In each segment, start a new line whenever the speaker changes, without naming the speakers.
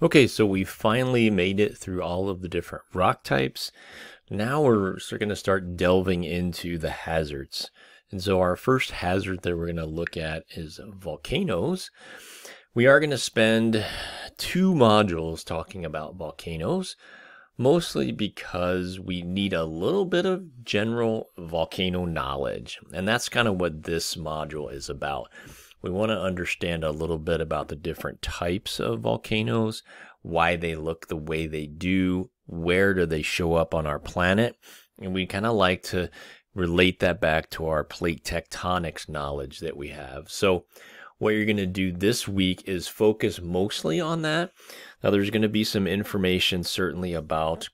Okay, so we finally made it through all of the different rock types. Now we're going to start delving into the hazards. And so our first hazard that we're going to look at is volcanoes. We are going to spend two modules talking about volcanoes, mostly because we need a little bit of general volcano knowledge. And that's kind of what this module is about. We want to understand a little bit about the different types of volcanoes, why they look the way they do, where do they show up on our planet, and we kind of like to relate that back to our plate tectonics knowledge that we have. So, what you're going to do this week is focus mostly on that. Now, there's going to be some information certainly about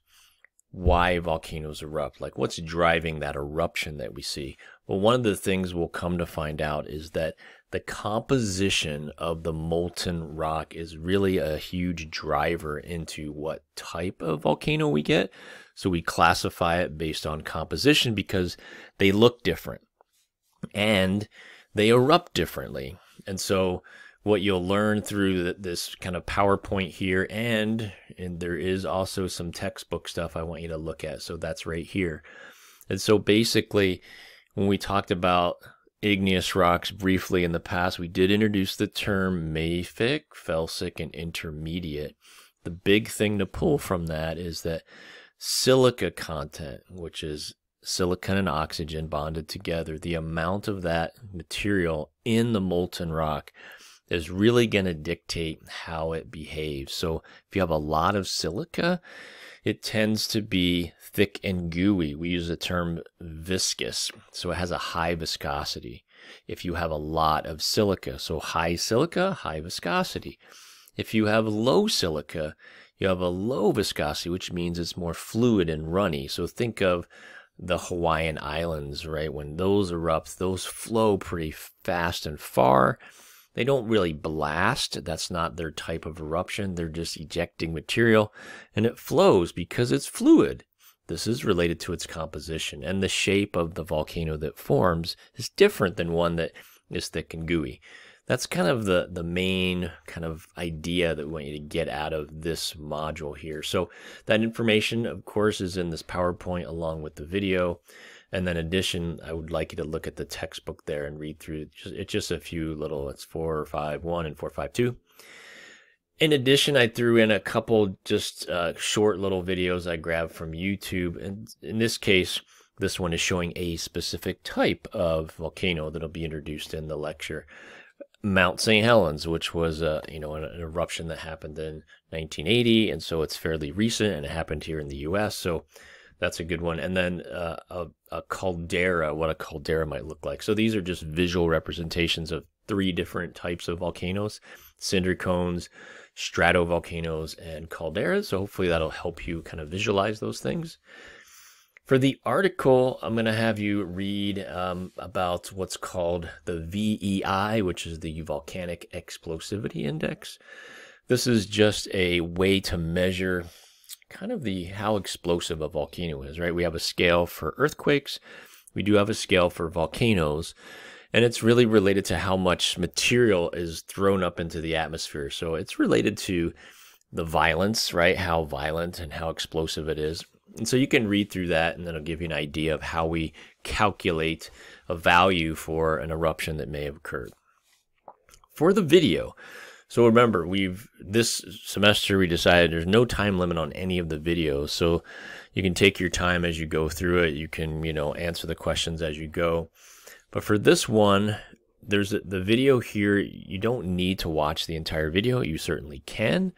why volcanoes erupt, like what's driving that eruption that we see. But one of the things we'll come to find out is that the composition of the molten rock is really a huge driver into what type of volcano we get. So we classify it based on composition because they look different and they erupt differently. And so what you'll learn through this kind of PowerPoint here and and there is also some textbook stuff I want you to look at. So that's right here. And so basically when we talked about igneous rocks briefly in the past, we did introduce the term mafic, felsic, and intermediate. The big thing to pull from that is that silica content, which is silicon and oxygen bonded together, the amount of that material in the molten rock is really going to dictate how it behaves. So if you have a lot of silica, it tends to be thick and gooey. We use the term viscous, so it has a high viscosity. If you have a lot of silica, so high silica, high viscosity. If you have low silica, you have a low viscosity, which means it's more fluid and runny. So think of the Hawaiian Islands, right? When those erupt, those flow pretty fast and far. They don't really blast. That's not their type of eruption. They're just ejecting material and it flows because it's fluid. This is related to its composition and the shape of the volcano that forms is different than one that is thick and gooey. That's kind of the, the main kind of idea that we want you to get out of this module here. So that information, of course, is in this PowerPoint along with the video. And then addition, I would like you to look at the textbook there and read through. It's just a few little, it's 451 and 452. In addition, I threw in a couple just uh, short little videos I grabbed from YouTube. And in this case, this one is showing a specific type of volcano that'll be introduced in the lecture. Mount St. Helens, which was a you know an, an, eruption that happened in 1980, and so it's fairly recent, and it happened here in the U.S. So that's a good one. And then uh, a, a caldera, what a caldera might look like. So these are just visual representations of three different types of volcanoes cinder cones, stratovolcanoes, and calderas. So hopefully that'll help you kind of visualize those things. For the article, I'm going to have you read um, about what's called the VEI, which is the Volcanic Explosivity Index. This is just a way to measure kind of the how explosive a volcano is, right? We have a scale for earthquakes, we do have a scale for volcanoes, and it's really related to how much material is thrown up into the atmosphere. So it's related to the violence, right? How violent and how explosive it is. And so you can read through that and then it'll give you an idea of how we calculate a value for an eruption that may have occurred. For the video, so remember, we've this semester we decided there's no time limit on any of the videos. So you can take your time as you go through it. You can, you know, answer the questions as you go. But for this one, there's a, the video here. You don't need to watch the entire video. You certainly can.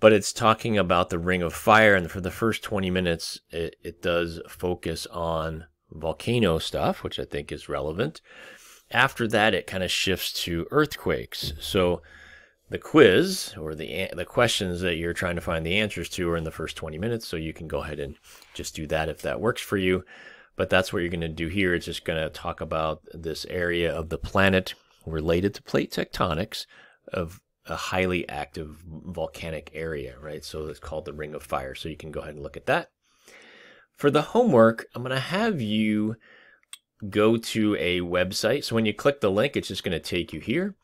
But it's talking about the Ring of Fire. And for the first 20 minutes, it, it does focus on volcano stuff, which I think is relevant. After that, it kind of shifts to earthquakes. So the quiz or the the questions that you're trying to find the answers to are in the first 20 minutes. So you can go ahead and just do that if that works for you. But that's what you're going to do here. It's just going to talk about this area of the planet related to plate tectonics of a highly active volcanic area, right? So it's called the Ring of Fire. So you can go ahead and look at that. For the homework, I'm going to have you go to a website. So when you click the link, it's just going to take you here.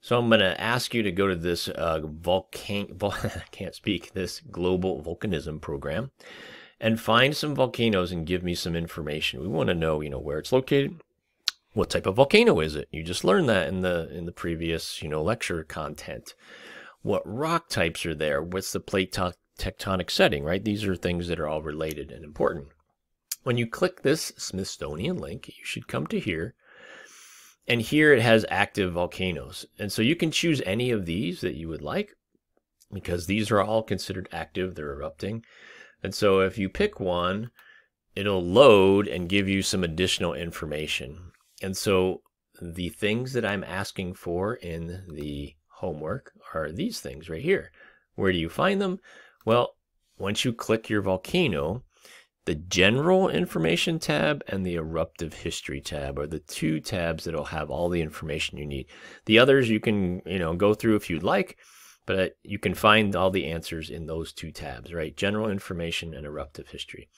So I'm going to ask you to go to this uh, volcan, vol- I can't speak, this global volcanism program and find some volcanoes and give me some information. We want to know, you know, where it's located, what type of volcano is it? You just learned that in the in the previous, you know, lecture content. What rock types are there? What's the plate tectonic setting, right? These are things that are all related and important. When you click this Smithsonian link, you should come to here. And here it has active volcanoes. And so you can choose any of these that you would like because these are all considered active, they're erupting. And so if you pick one, it'll load and give you some additional information. And so the things that I'm asking for in the homework are these things right here. Where do you find them? Well, once you click your volcano, the general information tab and the eruptive history tab are the two tabs that'll have all the information you need. The others you can, you know, go through if you'd like, but uh, you can find all the answers in those two tabs, right? General information and eruptive history.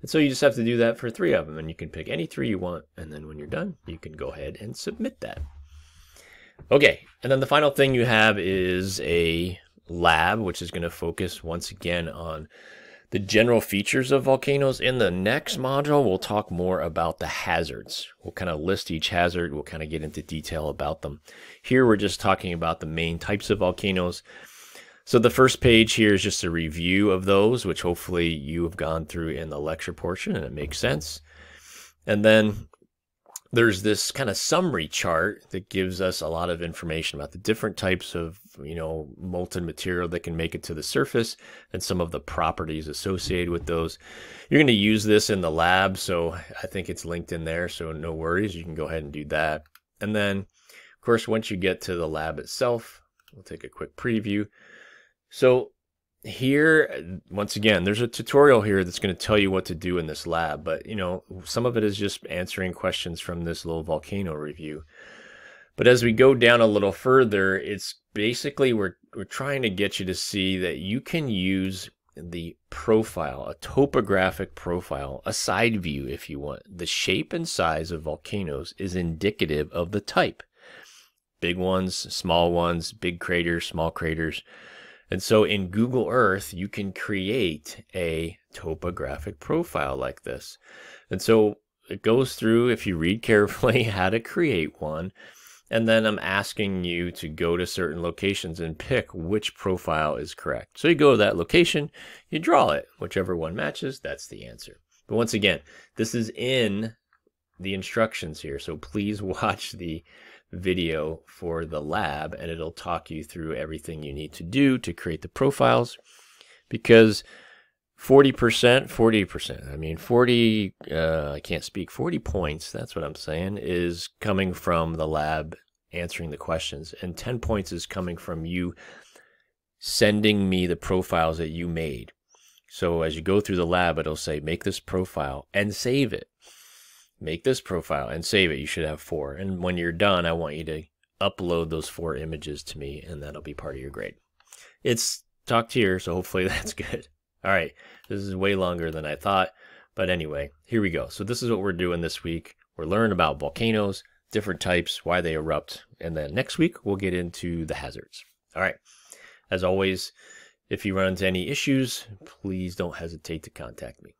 And so you just have to do that for three of them, and you can pick any three you want, and then when you're done, you can go ahead and submit that. Okay, and then the final thing you have is a lab, which is going to focus once again on the general features of volcanoes. In the next module, we'll talk more about the hazards. We'll kind of list each hazard. We'll kind of get into detail about them. Here, we're just talking about the main types of volcanoes. So the first page here is just a review of those, which hopefully you have gone through in the lecture portion and it makes sense. And then there's this kind of summary chart that gives us a lot of information about the different types of you know molten material that can make it to the surface and some of the properties associated with those. You're going to use this in the lab so i think it's linked in there so no worries you can go ahead and do that. And then of course once you get to the lab itself we'll take a quick preview. So here once again there's a tutorial here that's going to tell you what to do in this lab but you know some of it is just answering questions from this little volcano review. But as we go down a little further it's basically we're we're trying to get you to see that you can use the profile a topographic profile a side view if you want. The shape and size of volcanoes is indicative of the type. Big ones small ones big craters small craters and so in Google Earth, you can create a topographic profile like this. And so it goes through, if you read carefully, how to create one. And then I'm asking you to go to certain locations and pick which profile is correct. So you go to that location, you draw it. Whichever one matches, that's the answer. But once again, this is in the instructions here. So please watch the video for the lab and it'll talk you through everything you need to do to create the profiles because 40%, 40%, I mean, 40, uh, I can't speak, 40 points, that's what I'm saying, is coming from the lab answering the questions. And 10 points is coming from you sending me the profiles that you made. So as you go through the lab, it'll say, make this profile and save it make this profile and save it. You should have four. And when you're done, I want you to upload those four images to me and that'll be part of your grade. It's talked here, so hopefully that's good. All right, this is way longer than I thought. But anyway, here we go. So this is what we're doing this week. We're learning about volcanoes, different types, why they erupt. And then next week, we'll get into the hazards. All right. As always, if you run into any issues, please don't hesitate to contact me.